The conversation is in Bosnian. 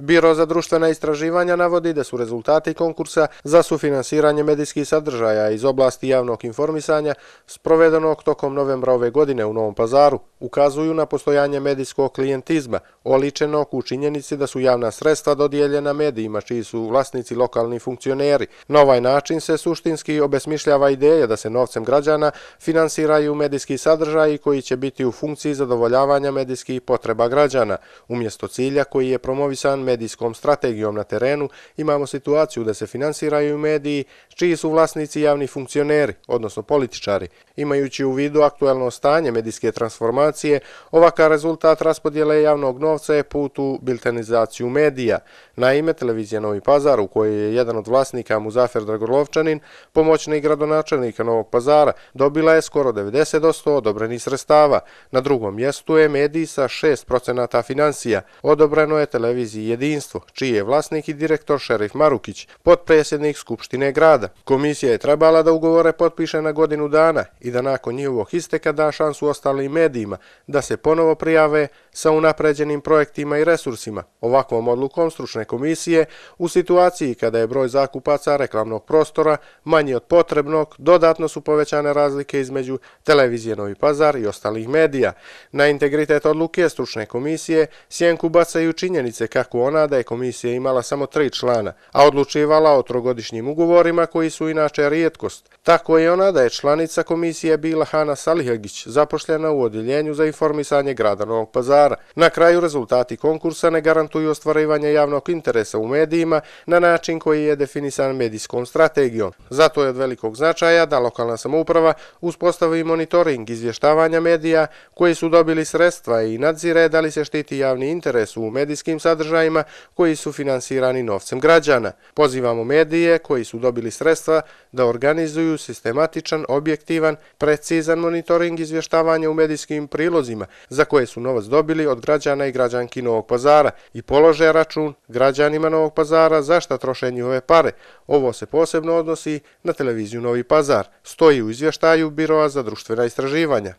Biro za društvena istraživanja navodi da su rezultati konkursa za sufinansiranje medijskih sadržaja iz oblasti javnog informisanja sprovedenog tokom novembra ove godine u Novom pazaru ukazuju na postojanje medijskog klijentizma, oličenog u činjenici da su javna sredstva dodijeljena medijima čiji su vlasnici lokalni funkcioneri. Na ovaj način se suštinski obesmišljava ideja da se novcem građana finansiraju medijski sadržaji koji će biti u funkciji zadovoljavanja medijskih potreba građana, umjesto cilja koji je promovisan medijskom strategijom na terenu, imamo situaciju da se finansiraju mediji čiji su vlasnici javni funkcioneri, odnosno političari. Imajući u vidu aktuelno stanje medijske transformacije, ovaka rezultat raspodjele javnog novca je put u biltenizaciju medija. Naime, televizija Novi Pazar, u kojoj je jedan od vlasnika Muzafer Dragorlovčanin, pomoćni gradonačelnika Novog Pazara, dobila je skoro 90% odobrenih sredstava. Na drugom mjestu je mediji sa 6% financija. Odobreno je televiziji jedinstvo, čiji je vlasnik i direktor Šerif Marukić, potpresjednik Skupštine grada. Komisija je trebala da ugovore potpiše na godinu dana i da nakon njihovog isteka da šansu ostalim medijima da se ponovo prijave sa unapređenim projektima i resursima. Ovakvom odlukom stručne komisije u situaciji kada je broj zakupaca reklamnog prostora manji od potrebnog, dodatno su povećane razlike između televizije Novi Pazar i ostalih medija. Na integritet odluke stručne komisije sjenku bacaju činjenice kako ona da je komisija imala samo tri člana, a odlučivala o trogodišnjim ugovorima koji su inače rijetkost. Tako je ona da je članica komisije bila Hana Salihagić, zapošljena u odjeljenju za informisanje grada Novog Pazara. Na kraju rezultati konkursa ne garantuju ostvarivanje javnog interesa u medijima na način koji je definisan medijskom strategijom. Zato je od velikog značaja da lokalna samouprava uspostavi monitoring izvještavanja medija koji su dobili sredstva i nadzire da li se štiti javni interes u medijskim sadržajima koji su finansirani novcem građana. Pozivamo medije koji su dobili sredstva da organizuju sistematičan, objektivan, precizan monitoring izvještavanja u medijskim prilozima za koje su novac dobili od građana i građanki Novog pazara i polože račun građanima Novog pazara za šta troše njihove pare. Ovo se posebno odnosi na televiziju Novi pazar. Stoji u izvještaju Biroa za društvena istraživanja.